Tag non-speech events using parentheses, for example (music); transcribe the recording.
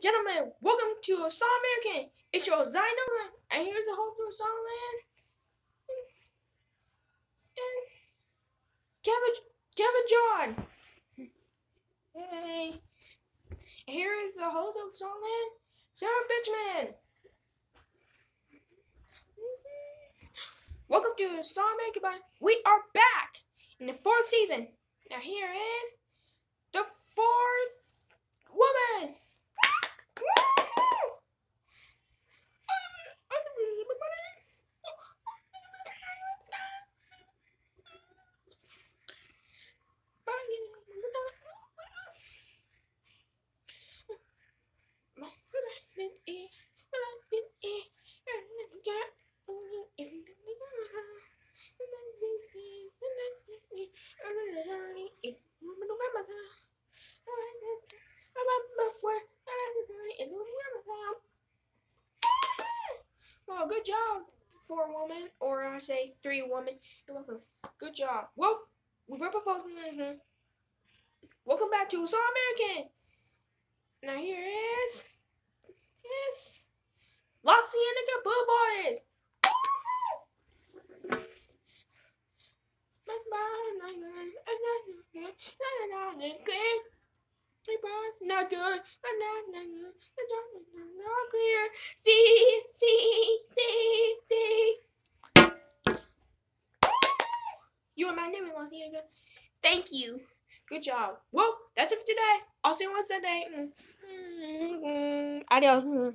gentlemen, welcome to a Song American. It's your Zino, and here's the host of Songland. And Kevin, Kevin John. Hey. Here is the host of Songland, Sarah Benjamin. Welcome to Song American. Bye. We are back in the fourth season. Now here is the fourth woman. Well, (laughs) good job, for a woman, or I say three women. You're welcome. Good job. Well, we a folks. Mm-hmm. Welcome back to Song American. Now here is is Los Cienega Boulevard. Not good, not not good, not clear. See, see, see, see. You Los Angeles. Thank you. Good job. Well, that's it for today. I'll see you on Sunday. Mm. Mm. Adios. Mm.